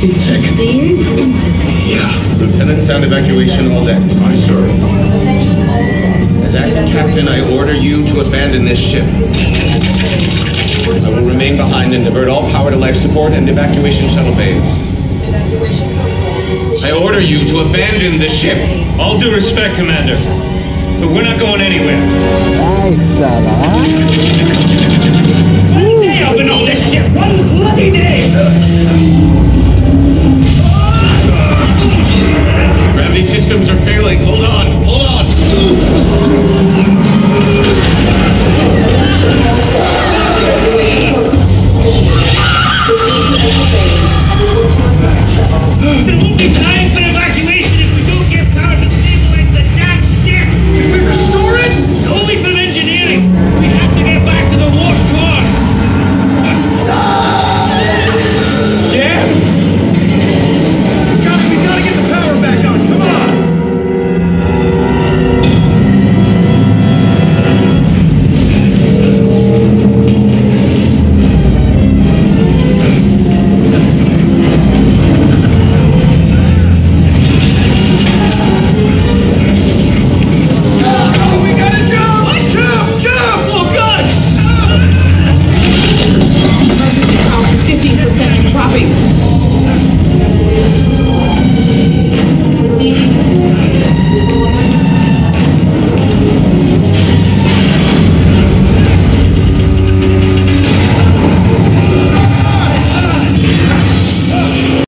She's sick. Dear? Yeah. Lieutenant, sound evacuation, all decks. Aye, sir. As acting captain, I order you to abandon this ship. I will remain behind and divert all power to life support and evacuation shuttle bays. I order you to abandon the ship. All due respect, Commander, but we're not going anywhere. Nice, Outro mundo está